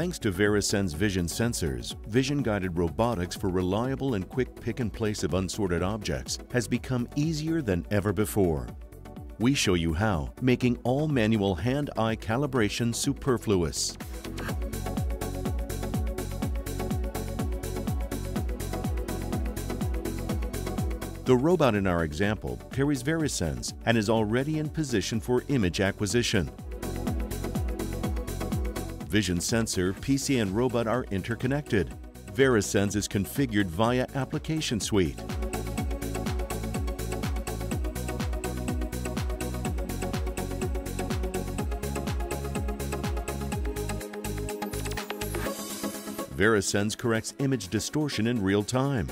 Thanks to VeriSens vision sensors, vision-guided robotics for reliable and quick pick and place of unsorted objects has become easier than ever before. We show you how, making all manual hand-eye calibration superfluous. The robot in our example carries VeriSens and is already in position for image acquisition. Vision sensor, PC and robot are interconnected. VeriSens is configured via Application Suite. VeriSens corrects image distortion in real time.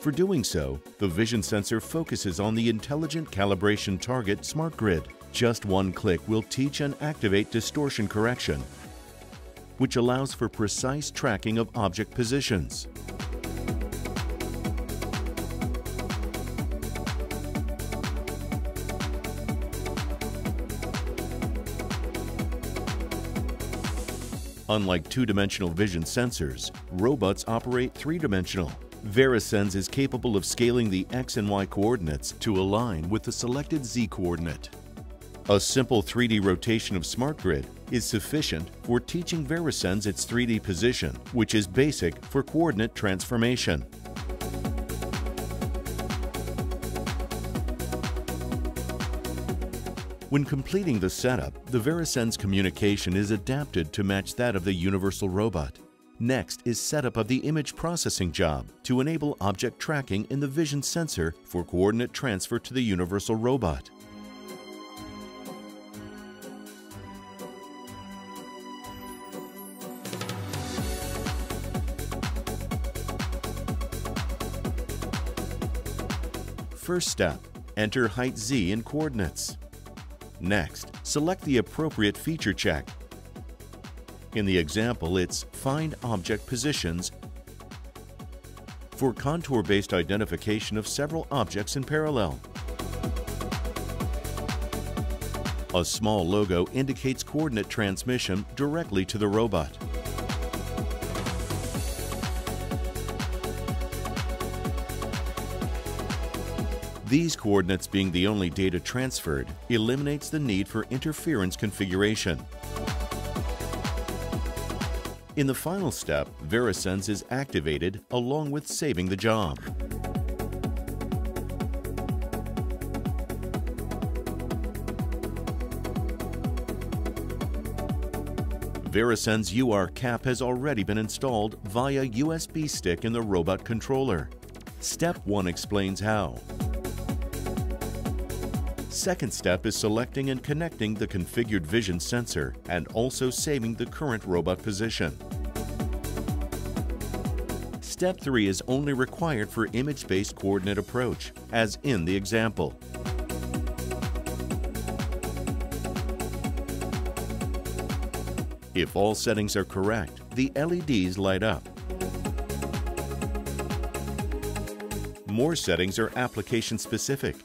For doing so, the vision sensor focuses on the intelligent calibration target SmartGrid. Just one click will teach and activate distortion correction, which allows for precise tracking of object positions. Unlike two-dimensional vision sensors, robots operate three-dimensional. VeriSens is capable of scaling the X and Y coordinates to align with the selected Z coordinate. A simple 3D rotation of SmartGrid is sufficient for teaching VeriSens its 3D position, which is basic for coordinate transformation. When completing the setup, the VeriSens communication is adapted to match that of the universal robot. Next is setup of the image processing job to enable object tracking in the vision sensor for coordinate transfer to the universal robot. First step, enter height Z in coordinates. Next, select the appropriate feature check. In the example, it's Find Object Positions for contour-based identification of several objects in parallel. A small logo indicates coordinate transmission directly to the robot. These coordinates being the only data transferred eliminates the need for interference configuration. In the final step, VeriSens is activated along with saving the job. VeriSens UR cap has already been installed via USB stick in the robot controller. Step 1 explains how. Second step is selecting and connecting the configured vision sensor and also saving the current robot position. Step 3 is only required for image-based coordinate approach, as in the example. If all settings are correct, the LEDs light up. More settings are application specific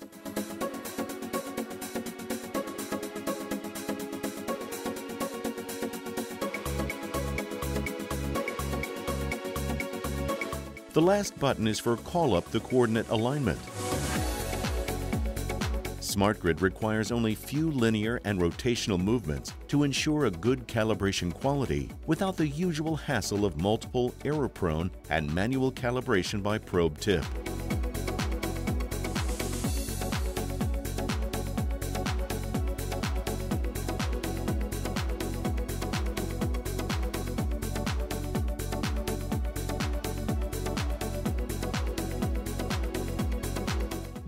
The last button is for call up the coordinate alignment. SmartGrid requires only few linear and rotational movements to ensure a good calibration quality without the usual hassle of multiple error-prone and manual calibration by probe tip.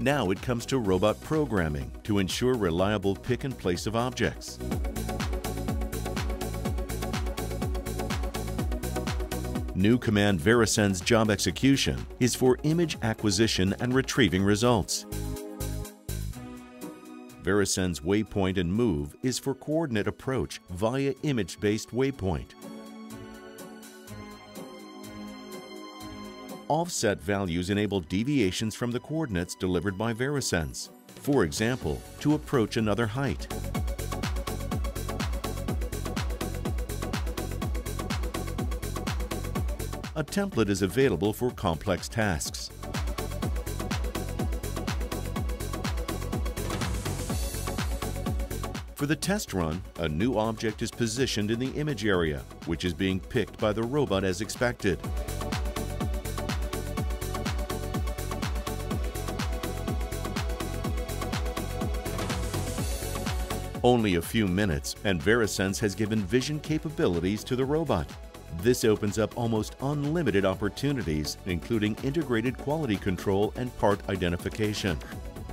Now it comes to robot programming to ensure reliable pick and place of objects. New command VeriSens job execution is for image acquisition and retrieving results. VeriSens waypoint and move is for coordinate approach via image-based waypoint. Offset values enable deviations from the coordinates delivered by VeriSens, for example, to approach another height. A template is available for complex tasks. For the test run, a new object is positioned in the image area, which is being picked by the robot as expected. Only a few minutes, and VeriSens has given vision capabilities to the robot. This opens up almost unlimited opportunities, including integrated quality control and part identification.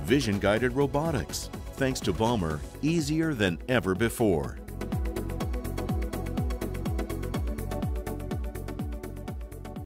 Vision-guided robotics, thanks to Baumer, easier than ever before.